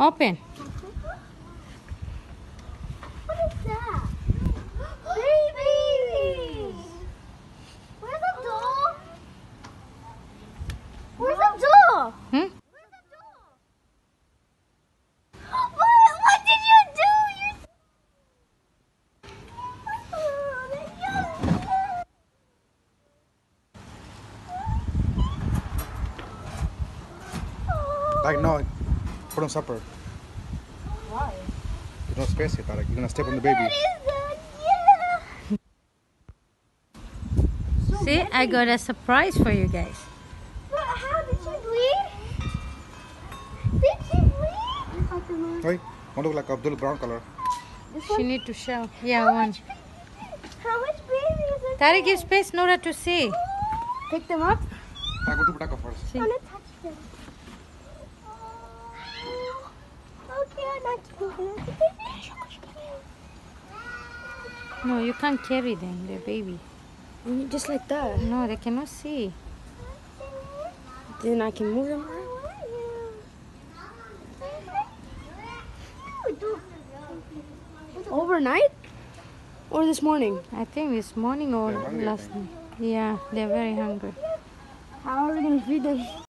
Open. What is that? Baby! Where's the doll? Where's the doll? Hmm? Where's the doll? What, what did you do? You... The young-. Like, no, put on supper. Why? There's no space here, Tareeq. You're gonna step on the baby. What is that? Yeah. See, I got a surprise for you guys. But how did she bleed? Did she bleed? Hey, one look like Abdul brown color. This She need to show. Yeah, one. How much baby is it? Tari, give space Nora to see. Oh. Pick them up. I go to Putaka first. See. I want to touch them. No, you can't carry them, the baby. Mm, just like that. No, they cannot see. Then I can move them. Overnight? Or this morning? I think this morning or They're hungry, I last night. Yeah, they're very hungry. How are we gonna feed them?